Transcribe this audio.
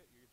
hit you.